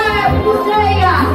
哎，不对呀。